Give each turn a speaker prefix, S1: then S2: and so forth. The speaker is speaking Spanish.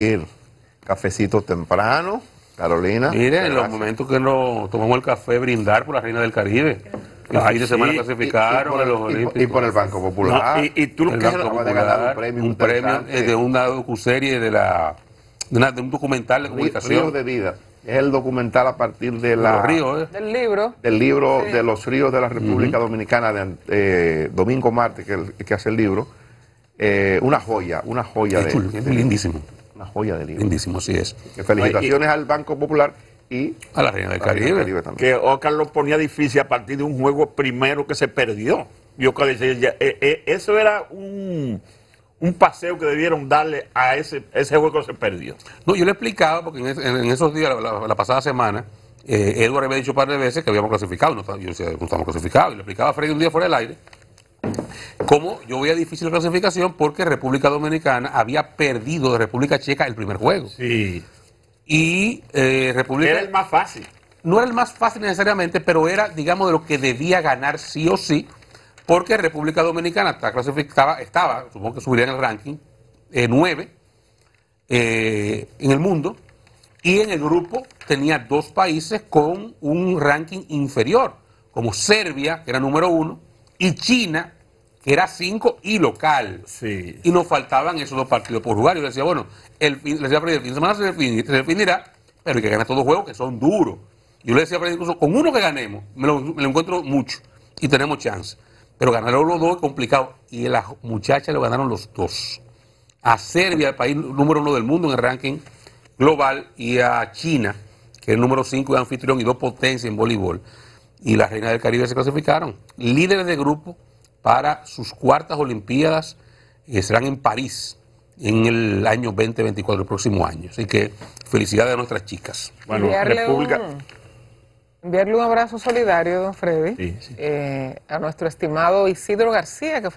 S1: ir cafecito temprano, Carolina.
S2: Mire, en los momentos que nos tomamos el café, brindar por la Reina del Caribe. Los fines de semana
S3: Sí,
S2: clasificaron
S1: y, por
S2: los Olímpicos.
S1: y por el Banco Popular.
S3: No, y- y tú lo que
S1: acaba de ganar un premio
S2: un premio de una docuserie de la de, una- de un documental de
S1: Río-
S2: comunicación.
S1: Ríos de Vida. Es el documental a partir de
S2: Los
S1: la,
S2: ríos, ¿eh?
S4: Del libro.
S1: del libro de los ríos de la República Dominicana de eh, Domingo Marte, que, el- que hace el libro. Eh, una joya, una joya
S2: Qué
S1: de,
S2: chulo,
S1: de-
S2: lindísimo,
S1: Una joya de libro.
S2: lindísimo, así es.
S1: Que felicitaciones al Banco Popular y
S2: A la Reina del
S1: Reina
S2: Caribe.
S1: también.
S3: que Oscar lo ponía difícil a partir de un juego primero que se perdió. Yo que decía, ya, eh, eh, eso era un, un paseo que debieron darle a ese, ese juego que se perdió.
S2: No, yo le explicaba, porque en, es- en- en esos días, la, la- la pasada semana, eh, Edward había dicho un par de veces que habíamos clasificado. No, yo decía, no estamos clasificados. Y le explicaba a Freddy un día fuera del aire cómo yo veía difícil la clasificación porque República Dominicana había perdido de República Checa el primer juego.
S3: Sí.
S2: Y eh, República.
S3: Era el más fácil.
S2: no era el más fácil necesariamente, pero era, digamos, de lo que debía ganar sí o sí, porque República Dominicana está clasificada, estaba, supongo que subiría en el ranking, eh, 9 eh, en el mundo, y en el grupo tenía dos países con un ranking inferior, como Serbia, que era número uno, y China, que era 5 y local.
S3: Sí.
S2: Y nos faltaban esos dos partidos por jugar. Yo le decía, bueno, el fin, le decía el fin de semana se, defini- se definirá, pero hay que ganar todos los juegos que son duros. Yo le decía incluso con uno que ganemos, me lo, me lo encuentro mucho y tenemos chance. Pero ganarlo los dos es complicado. Y las muchachas lo ganaron los dos. A Serbia, el país número uno del mundo en el ranking global, y a China, que es el número cinco de anfitrión y dos potencias en voleibol. Y las reinas del Caribe se clasificaron. Líderes de grupo para sus cuartas Olimpiadas, que serán en París en el año 2024, el próximo año. Así que felicidades a nuestras chicas.
S3: Bueno,
S4: enviarle,
S3: República.
S4: un, enviarle un abrazo solidario, don Freddy,
S3: Sí, sí.
S4: eh, a nuestro estimado Isidro García, que fue